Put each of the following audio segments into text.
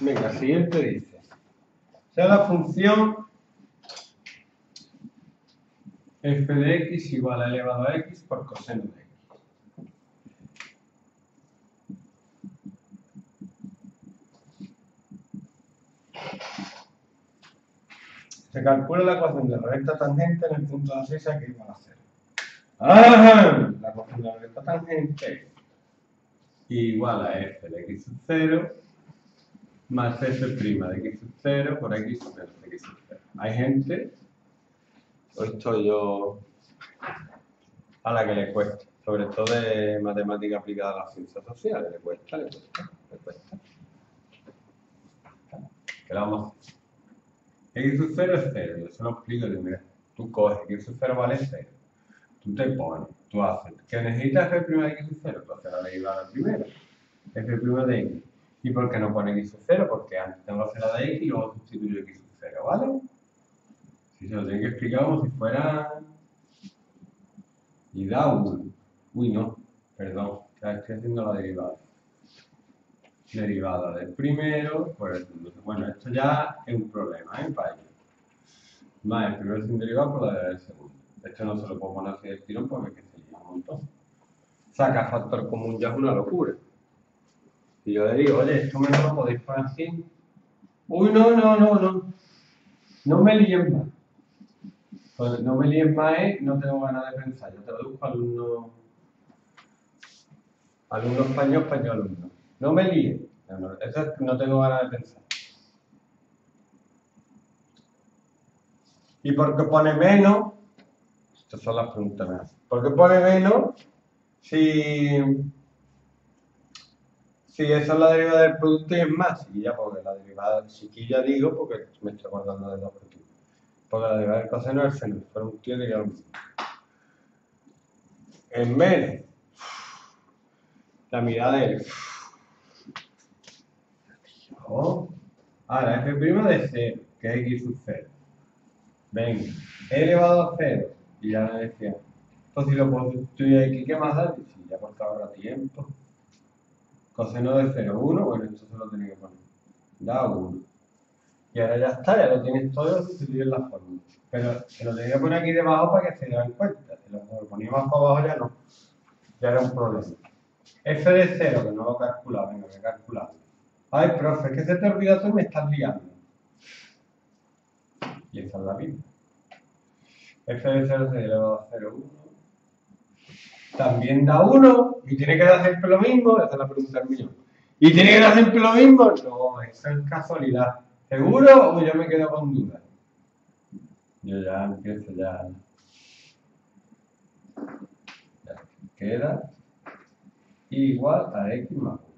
Venga, siguiente dice. Sea la función f de x igual a elevado a x por coseno de x. Se calcula la ecuación de la recta tangente en el punto de 6 que igual a 0. ¡Ah! La ecuación de la recta tangente igual a f de x sub 0 más f' de x sub 0 por x menos x sub 0. Hay gente, o estoy yo, a la que le cuesta, sobre todo de matemática aplicada a las ciencias sociales, le cuesta, le cuesta, le cuesta. ¿Qué le vamos a hacer? X sub 0 es 0, yo se lo explico, digo, mira, tú coges, X sub 0 vale 0, tú te pones, tú haces, que necesitas f' de x sub 0, tú haces la derivada primero, f' de x. ¿Y por qué no pone x sub 0? Porque antes tengo la de x y luego sustituyo x sub 0, ¿vale? Si se lo tiene que explicar como si fuera... Y da 1. Uy, no, perdón, ya estoy haciendo la derivada. Derivada del primero por el segundo. Bueno, esto ya es un problema, ¿eh? Para ello. Más el primero sin derivada por la derivada del segundo. Esto no se lo puedo poner así de tirón porque es que se llama un montón. Saca factor común ya es una locura. Y yo le digo, oye, esto me lo podéis poner así. Uy, no, no, no, no. No me líen más. Pues no me líen más, ¿eh? no tengo ganas de pensar. Yo traduzco alumno, alumno español, español alumno. No me líen. No, no, no tengo ganas de pensar. ¿Y por qué pone menos? Estas son las preguntas. ¿Por qué pone menos si, si esa es la derivada del producto y es más? Ya porque la derivada, si ya digo, porque me estoy acordando del objetivo. Porque la derivada del coseno es el seno. Tío que ya lo mismo. En menos. La mirada. Oh. Ahora, f' de 0, que es x sub 0. Venga, e elevado a 0. Y ya me decía, pues si lo puedo sustituir aquí, ¿qué más da? Sí, ya porque ahorra tiempo. Coseno de 0, 1, bueno, esto se lo tenía que poner. Da 1. Y ahora ya está, ya lo tienes todo, sustituir la fórmula. Pero se lo tenía que poner aquí debajo para que se den cuenta. Si lo ponía más para abajo ya no. Ya era un problema. F de 0, que no lo calculaba, venga, que calcularlo. Ay, profe, que se te olvida tú me estás liando. Y esa es la vida. F de 0 se elevado a 0, 1. También da 1 y tiene que dar siempre lo mismo. Esa es la pregunta del millón. ¿Y tiene que dar siempre lo mismo? No, eso es casualidad. ¿Seguro o yo me quedo con dudas? Yo ya empiezo ya. ya. Queda igual a x más 1.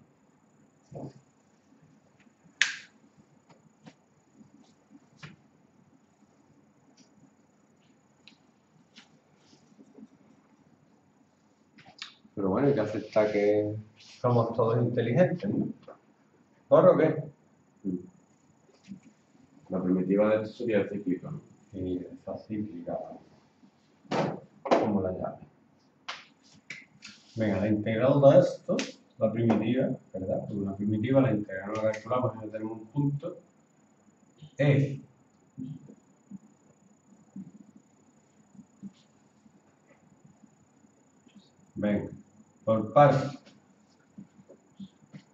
Pero bueno, hay que aceptar que somos todos inteligentes, ¿no? ¿Corro o qué? La primitiva de esto sería cíclica, ¿no? Y esa cíclica, como la llave. Venga, la integral de esto, la primitiva, ¿verdad? Porque una primitiva, la integral la calculamos y no tenemos un punto, es Venga, por parte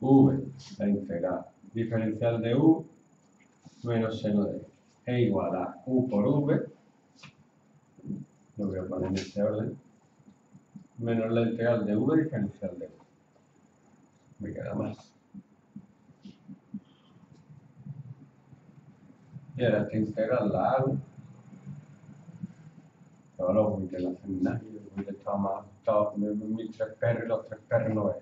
v, la integral diferencial de u menos seno de es igual a u por v, lo voy a poner en este orden, menos la integral de v diferencial de u. Me queda más. Y ahora esta integral la hago. Ahora voy a la seminario, voy a estar más mis tres perros y los tres perros no.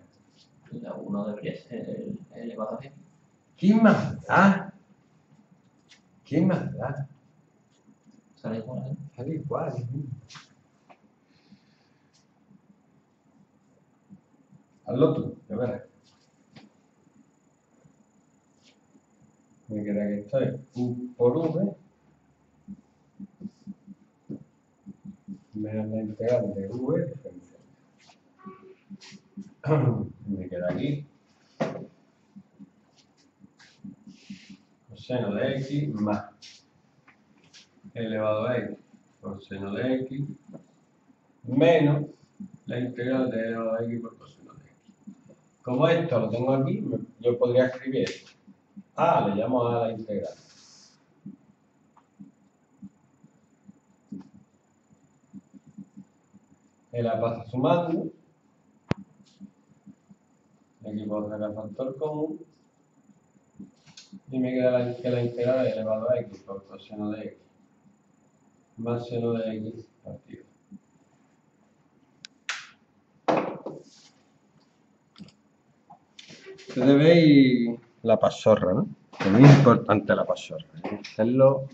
Y la 1 debería ser el elevado a g. ¿Quién más da? ¿Quién más da? Sale igual, ¿eh? Sale igual. Hazlo tú, ya verás. Me queda que esto es u por v menos la integral de v diferencial. Me queda aquí coseno de x más elevado a x coseno de x menos la integral de elevado a x por coseno de x. Como esto lo tengo aquí, yo podría escribir. A le llamo a la integral. Y la pasa sumando. Aquí puedo sacar factor común. Y me queda la, que la integral elevado a x por coseno de x más seno de x partido. Ustedes veis la pasorra, ¿no? Es muy importante la pasorra. Que hacerlo